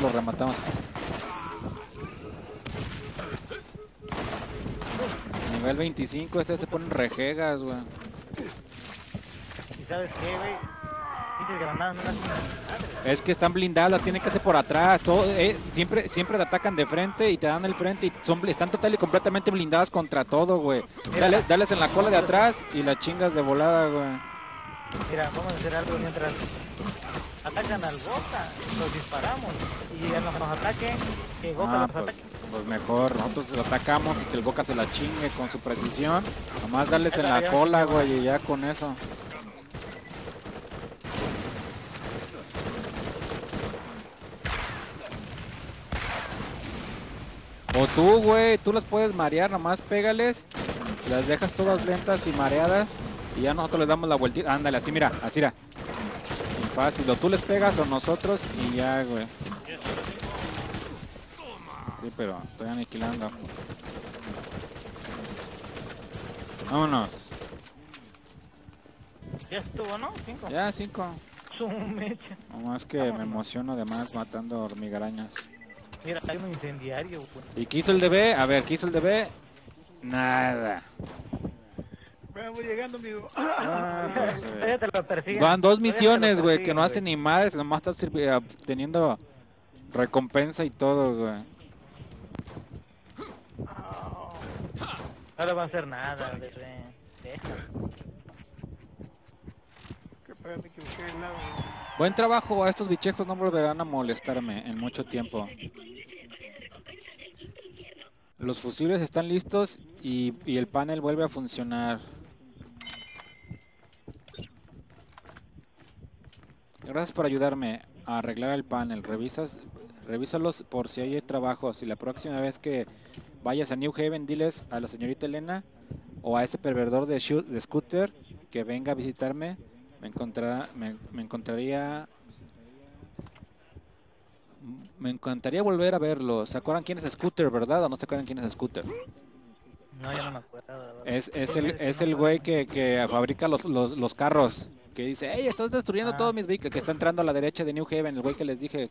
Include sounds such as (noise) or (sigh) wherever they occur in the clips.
lo rematamos. Nivel 25, este se ponen rejegas, güey. ¿Y sabes qué, güey? Granadas no las. Es que están blindadas, las tienen que hacer por atrás. todo- eh, siempre, siempre te atacan de frente y te dan el frente y son, están total y completamente blindadas contra todo, güey. Dale, dales en la cola de atrás y la chingas de volada, güey. Mira, vamos a hacer algo mientras atacan al Goka, los disparamos y ya no nos ataquen, que Goka Ah, los pues, ataque. pues mejor, nosotros lo atacamos y que el Boca se la chingue con su precisión. Nomás darles en la cola, güey, y ya con eso. O tú, güey, tú las puedes marear, nomás pégales, las dejas todas lentas y mareadas y ya nosotros les damos la vueltita. Ándale, así mira, así mira. Fácil, o tú les pegas o nosotros y ya, güey. Sí, pero estoy aniquilando. Vámonos. Ya estuvo, ¿no? Cinco. Ya, cinco. Su mecha. Nomás que me emociono además matando hormigarañas. Mira, hay un incendiario, güey. ¿Y qué hizo el DB? A ver, ¿qué hizo el DB? Nada. Vamos llegando, amigo. Ah, pues, eh, te lo. Van dos misiones, güey, que no hacen ni madres, nomás están sirvi- ah, teniendo recompensa y todo, güey. No le va a hacer nada, bebé. Deja. Que pedo, me equivoqué de lado. Buen trabajo, a estos bichejos no volverán a molestarme en mucho tiempo. Los fusibles están listos y, y el panel vuelve a funcionar. Gracias por ayudarme a arreglar el panel. Revisas, revísalos por si hay trabajos. Y la próxima vez que vayas a New Haven, diles a la señorita Elena o a ese pervertidor de, shoot- de scooter que venga a visitarme. Me, encontrará, me, me encontraría... Me encantaría volver a verlo. ¿Se acuerdan quién es Scooter, verdad? ¿O no se acuerdan quién es Scooter? No, ya no me acuerdo. Es, es Dos el, es el güey que, que fabrica los, los, los carros. Que dice, hey, estás destruyendo Ah. todos mis vehículos. Que está entrando a la derecha de New Haven. El güey que les dije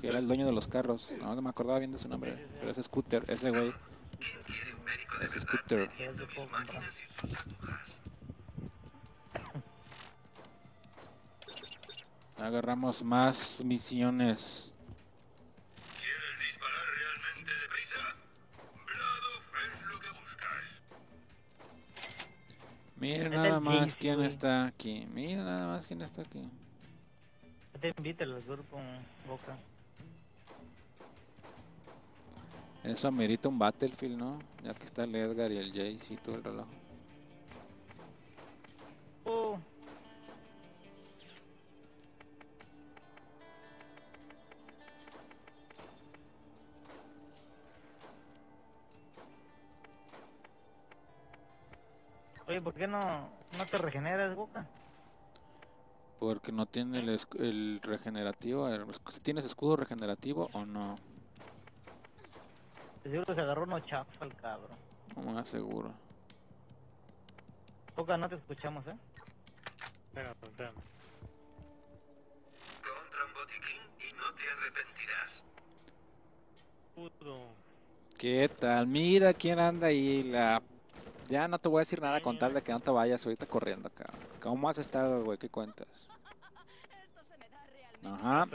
que era el dueño de los carros. No, no me acordaba bien de su nombre. Pero es Scooter, ese güey. Es Scooter. Agarramos más misiones. Mira nada más quién está aquí. Mira nada más quién está aquí. Te invita al grupo Boca. Eso amerita un Battlefield, ¿no? Ya que está el Edgar y el Jace y todo el reloj. ¿Por qué no, no te regeneras, Boca? Porque no tiene el, el regenerativo. el- si ¿Tienes escudo regenerativo o no? Seguro se agarró uno chafa el cabrón. No me aseguro. Boca, no te escuchamos, ¿eh? Espérame, espérame. Compra un botiquín y no te arrepentirás. Puto. ¿Qué tal? Mira quién anda ahí. La... Ya no te voy a decir nada con tal de que no te vayas ahorita corriendo acá. ¿Cómo has estado, güey? ¿Qué cuentas? Ajá.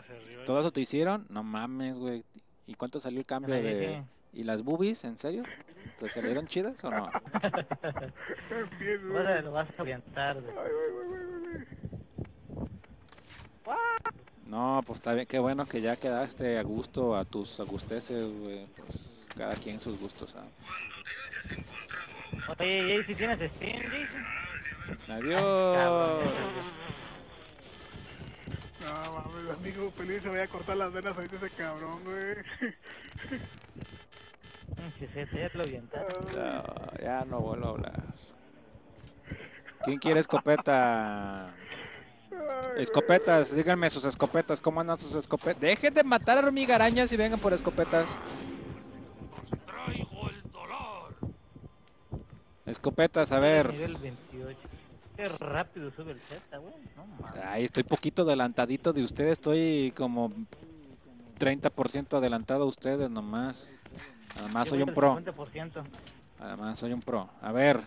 ¿Todo eso te hicieron? No mames, güey. ¿Y cuánto salió el cambio de... ¿Y las boobies? ¿En serio? ¿Te salieron chidas o no? (laughs) Ahora lo vas a orientar. No, pues está bien. Qué bueno que ya quedaste a gusto a tus agusteces, güey. Pues cada quien sus gustos, ¿ah? Oye, ¿y si tienes Steam, Jason? Adiós. No mames, amigo, feliz se voy a cortar las venas ahorita ese cabrón, güey. Se te lo. No, ya no vuelvo a hablar. ¿Quién quiere escopeta? Escopetas, díganme sus escopetas, ¿cómo andan sus escopetas? Dejen de matar hormigarañas y vengan por escopetas. Escopetas, a ver. Nivel 28. Qué rápido sube el Z, güey. No mames. Ay, estoy poquito adelantadito de ustedes, estoy como 30% adelantado a ustedes nomás. Además soy un pro. 50%. Además soy un pro. A ver.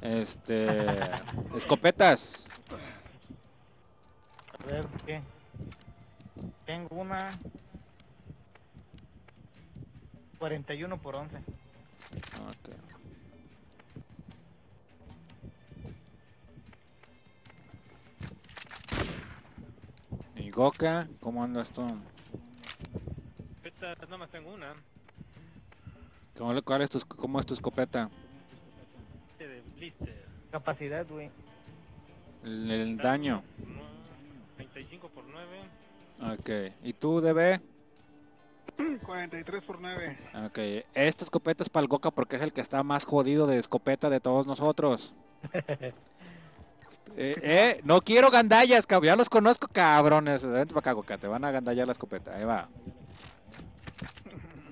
Este. (laughs) escopetas. A ver, ¿qué? Tengo una 41 por 11. Ok. Goka, ¿cómo andas tú? Escopeta, nada más tengo una. ¿Cómo, le- cuál es tu, ¿Cómo es tu escopeta? este de blister. Capacidad, güey. El, el daño. No, 35 por 9. Ok. ¿Y tú, DB? 43 (clears throat) por 9. Ok. Esta escopeta es para el Goka porque es el que está más jodido de escopeta de todos nosotros. (laughs) Eh, eh, no quiero gandallas, cabrón. Ya los conozco, cabrones. Vente para acá. Te van a gandallar la escopeta. Ahí va.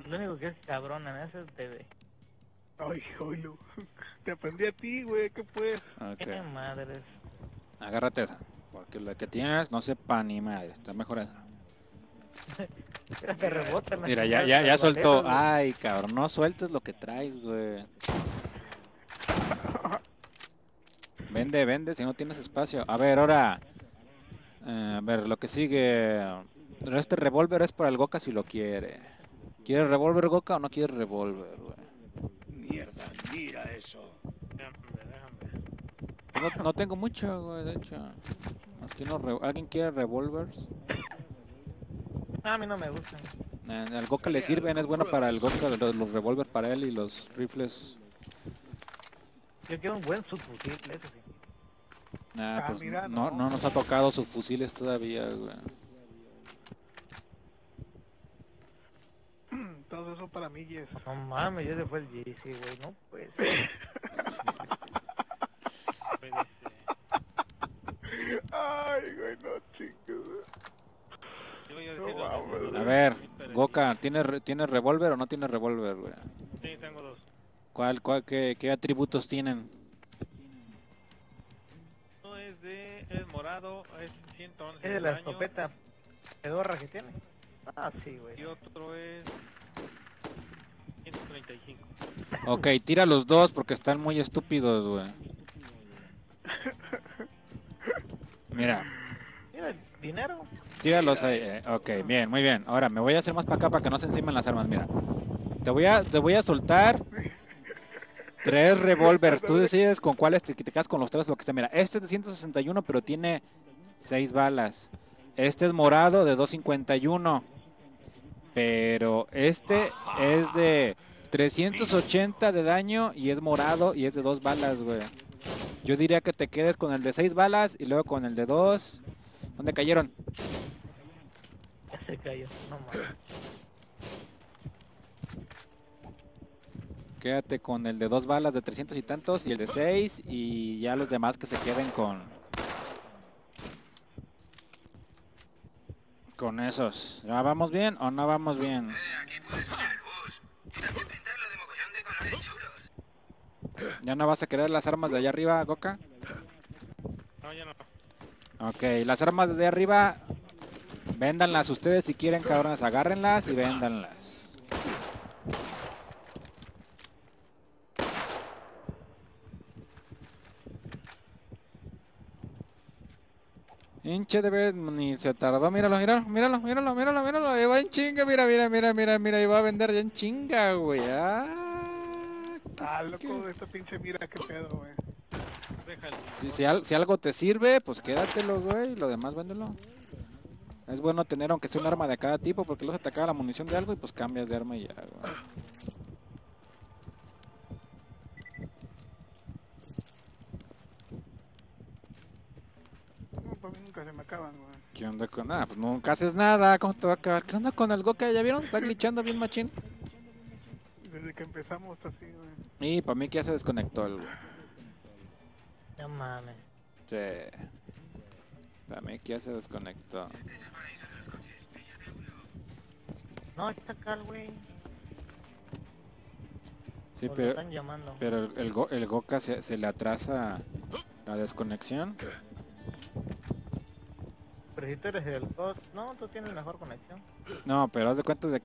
Lo único que es cabrón en ese es TV. Ay, oílo. Te aprendí a ti, güey, ¿qué pues? Ok. Qué madres. Agárrate esa. Porque la que tienes no sepa ni madre. Está mejor esa. (laughs) Mira, Mira, ya, ya, ya soltó. Ay, cabrón. No sueltes lo que traes, güey. Vende, vende, si no tienes espacio. A ver, ahora. eh, a ver, lo que sigue. Pero Este revólver es para el Goka si lo quiere. ¿Quieres revólver Goka o no quieres revólver, güey? Mierda, mira eso. Déjame, déjame. No, no tengo mucho, güey, de hecho. Más que ¿Alguien quiere revólvers? A mí no me gustan. Eh, al Goka le sirven, es bueno para el Goka, los, los revólver para él y los rifles. Yo quiero un buen subfusil, eso sí. Nah, Ah, pues mira, no, no. no nos ha tocado sus fusiles todavía, güey. (clears throat) Todo eso para mí, Yes. No mames, ya se fue el GC, güey. No, pues. Puede ser. Ay, güey, no, chicos. A No ver, Goka, ¿tienes, ¿tienes revólver o no tienes revólver, güey? Sí, sí, tengo dos. ¿Cuál, cuál, qué, qué atributos tienen? Morado, es 111 Es de la daño, escopeta pedorra que tiene. Ah, sí, güey. Y otro es. 135. Ok, tira los dos porque están muy estúpidos, güey. Mira, Mira, dinero. tíralos ahí. eh, Ok, bien, muy bien. Ahora me voy a hacer más para acá para que no se encimen las armas. Mira, te voy a, te voy a soltar tres (laughs) revólveres. Tú decides con cuáles te, te quedas con los tres, lo que sea. Mira, este es de 161, pero tiene seis balas. Este es morado de 251. Pero este es de 380 de daño y es morado y es de dos balas, güey. Yo diría que te quedes con el de seis balas y luego con el de dos. ¿Dónde cayeron? Ya se cayó. No mames. Quédate con el de dos balas de 300 y tantos y el de seis y ya los demás que se queden con con esos. ¿Ya vamos bien o no vamos bien? Eh, aquí puedes usar el bus. Y también pintarlo de mogollón de colores chulos. ¿Ya no vas a querer las armas de allá arriba, Goka? No, ya no. Ok, las armas de arriba, véndanlas ustedes si quieren, cabrones, agárrenlas y véndanlas. Hinche de ver, ni se tardó, míralo, míralo, míralo, míralo, míralo, míralo, ahí va en chinga, mira, mira, mira, mira, mira, ahí va a vender ya en chinga, güey. Ah, Ah, loco, esta pinche mira qué pedo, güey. Déjalo. Si, si, al- si algo te sirve, pues quédatelo, güey, y lo demás véndelo. Es bueno tener aunque sea un arma de cada tipo, porque luego se te acaba la munición de algo y pues cambias de arma y ya, güey. Para mí nunca se me acaban, güey. ¿Qué onda con...? Ah, pues nunca haces nada, ¿cómo te va a acabar? ¿Qué onda con el Goka? ¿Ya vieron? Está glitchando bien machín. Desde que empezamos así, güey. Y para mí que ya se desconectó el... No mames. Sí. Para mí que ya se desconectó. No, está acá el güey. Sí, lo pero, están llamando. pero el, el, Go- el Goka se, se le atrasa la desconexión. Pero si tú eres el Ghost, no, tú tienes mejor conexión. No, pero haz de cuenta de